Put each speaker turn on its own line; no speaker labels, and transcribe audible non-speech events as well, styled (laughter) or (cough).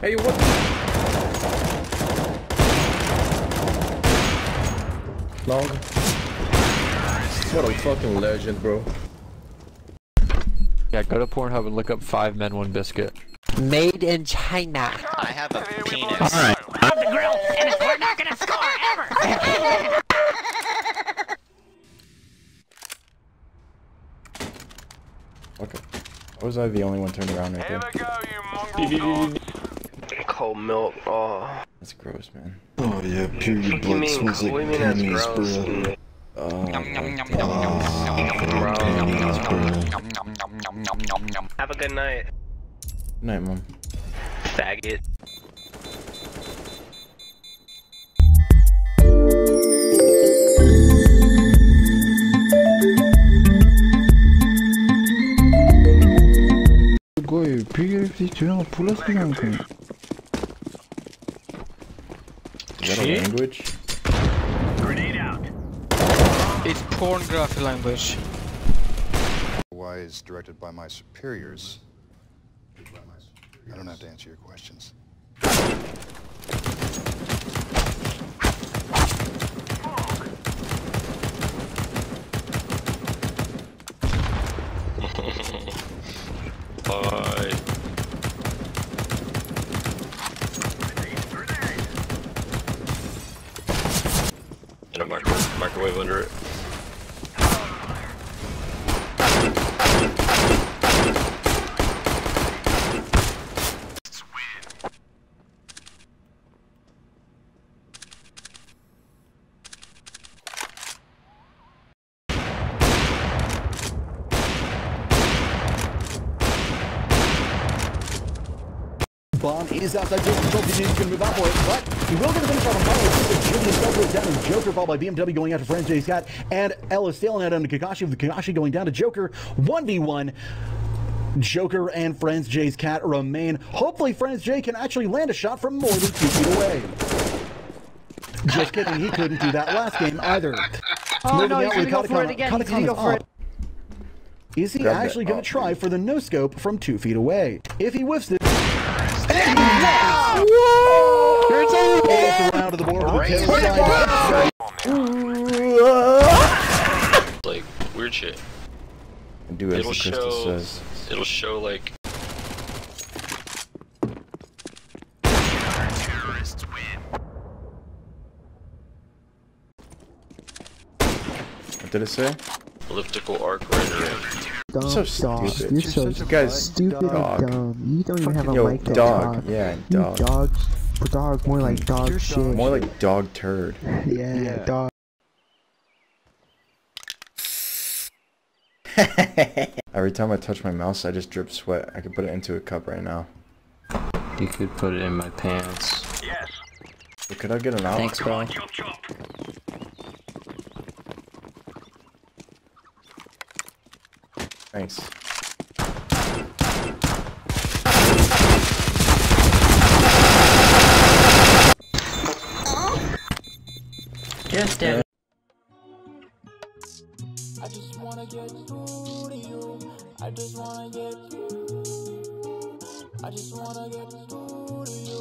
Hey, what? Long. What a fucking legend, bro.
Yeah, go to Pornhub and look up five men, one biscuit.
Made in China.
I have a penis.
Alright.
the grill, and we're not gonna score ever. (laughs)
Okay. Why was I the only one turned around right there?
Cold milk. Oh.
That's gross, man.
Oh yeah, period
What do you
blood smells like
you mean that's
pennies, bro.
Oh,
Have a good night,
Good night, mom.
faggot.
Goy, PFC tuang pulas tuang kan.
Is that a language?
It's pornography language.
Why is directed by my superiors. I don't have to answer your questions.
Bye. And a microwave, under it.
Bomb is outside Jason Schultz. He's going to move out for it, but he will get the finish off on Power. Jimmy himself goes down and Joker, followed by BMW going after FranzJ's cat, and Ellis sailing out under Kakashi with Kakashi going down to Joker. 1v1. Joker and FranzJ's cat remain. Hopefully, FranzJ can actually land a shot from more than two feet away. Just kidding, he couldn't do that last game either. (laughs)
Oh
Moving
no,
out
he's gonna
with
go for it again. He's gonna go for it.
Is he
Grab that
actually going
up, oh.
to try for the no scope from two feet away? If he whiffs it,
You're
fourth round of the board with the tail side.
Like, weird shit.
Do as
It'll show,
says.
it'll show like,
What did it say?
elliptical arc rendering.
You're so stupid.
You're so
You guys,
stupid
dog.
and dumb. You don't even have a
Yo,
mic to
dog.
talk.
Yeah,
You
dog.
dog. Dog, more like dog shit.
More like dog turd. (laughs)
yeah, dog. (laughs)
Every time I touch my mouse, I just drip sweat. I could put it into a cup right now.
You could put it in my pants.
But could I get an out?
Thanks, bro.
Thanks.
Just it.
I just wanna get through to you. I just wanna get through. I just wanna get through.